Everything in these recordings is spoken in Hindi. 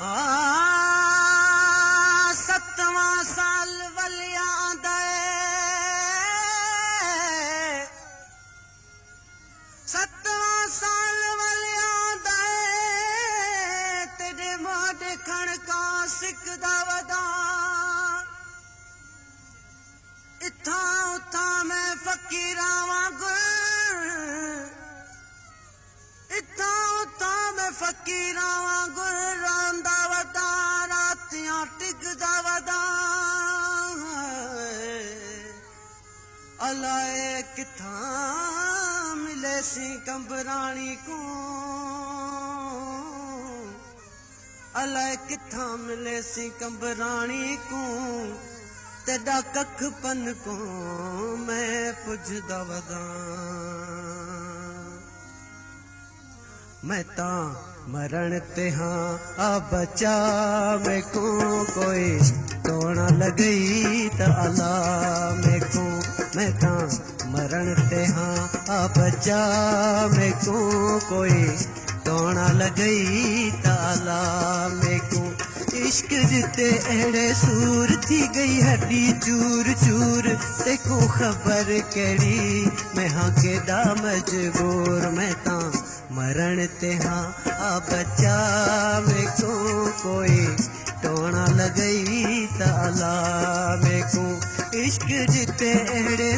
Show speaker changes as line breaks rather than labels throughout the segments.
ਆ ਸਤਵਾਂ ਸਾਲ ਵਲਿਆਂ ਦਾ ਸਤਵਾਂ ਸਾਲ ਵਲਿਆਂ ਦਾ ਤੇਰੇ ਮੋਹ ਦੇਖਣ ਸਿੱਖਦਾ ਵਦਾ ਇਥਾਂ ਉਥਾਂ ਮੈਂ ਫਕੀਰਾਂ ਵਾਂਗੂ फ़कीरां वांगुर रहंदा वदा रातियां टिकदा वदा अलाए किथां मिले कंबराणी को। किथां मिले कंबराणी को। तेॾा कख पन को पुॼदा वदा मैं ता मरण ते हाँ आ बचा मैं को कोई। टोना लगई त अला मैं को मैं ता मरण ते हाँ आ बचा मैं को कोई। टोना लगई त अला मैं को इश्क जिते अहिड़े सूर थी गई हड्डी चूर चूर ते को ख़बर कहिड़ी मैं हाँ केॾा मजबूर, मैं ता मरण ते हाँ। आ बचा को कोई टोना लगई त अला में को इश्क जिते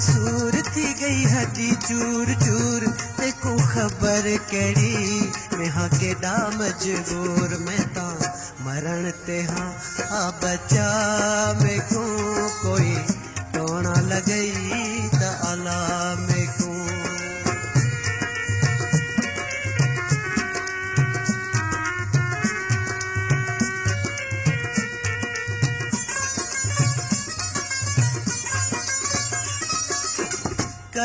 सूर थी गई हड्डी चूर चूर को ख़बर कहिड़ी मैं हाँ केॾा मजबूर मैं ता मरण ते हाँ आ बचा को कोई टोना लगई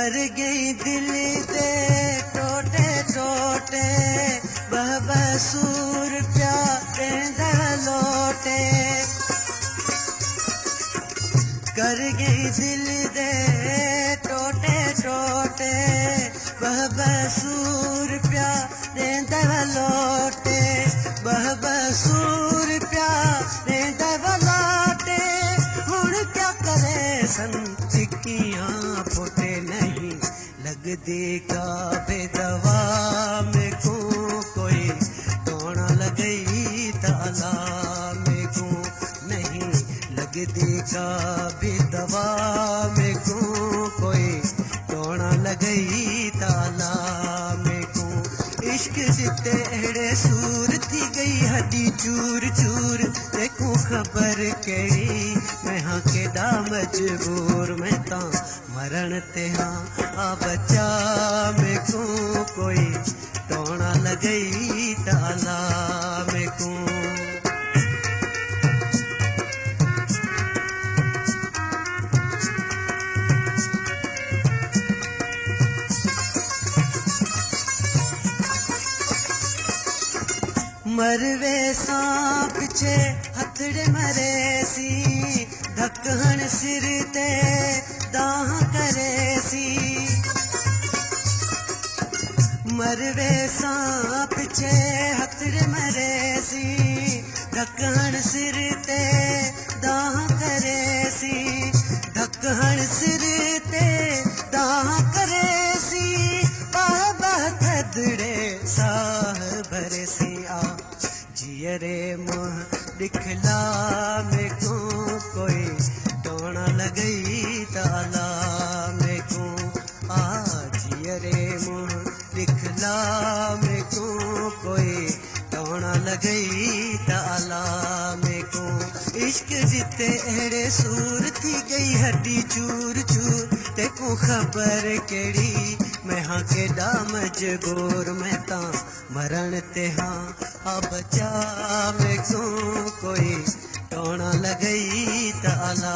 कर गई दिल दे टोटे टोटे। बह बसूर प्यारे लोटे। कर गई दिल दे टोटे टोटे। बह बसूर प्यारे लोटे। लगदी का बेदवा में को कोई टोना लगई, ताला में को नहीं लगदी का बेदवा में को कोई टोना लगई, ताला में को इश्क जिते सूर थी गई, हड्डी चूर चूर खबर कहिड़ी मैं हाँ केॾा मजबूर, मैं ता मरण ते हाँ आ बचा में को कोई टोना लगई ताला में को मरवे सां पिछे हथड़े मरे सी ढकण सिर ते दाह करे सी। मरवे सांप छे हथड़ मरे सी ढकण सिर ते लगई ताला में को। आ जियरे मुँह दिखला में को। कोई टोना लगई ताला में को। इश्क जिते अहिड़े सूर थी गई हड्डी चूर चूर। ते को ख़बर कहिड़ी मैं हाँ केॾा मजबूर मैं ता मरण ते हाँ। आ बचा में को कोई टोना लगई ताला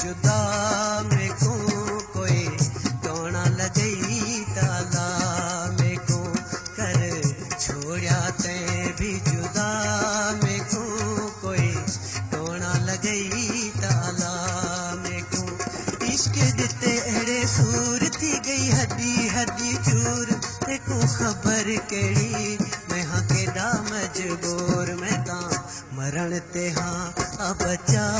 जुदा में को कोई ते बि जुदा में को। इश्क दिते अहिड़े सूर थी गई हदी हदी चूर ते ख़बर कहिड़ी मैं हाँ केॾा मजबूर, मैं मरण ते हाँ अब बचा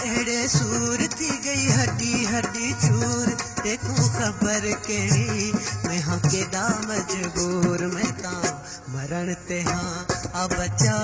अहिड़े सूर थी गई हड्डी हड्डी चूर। देखो ख़बर कहिड़ी मैं हाँ केॾा मजबूर। मैं ता मरण ते हाँ आ बचा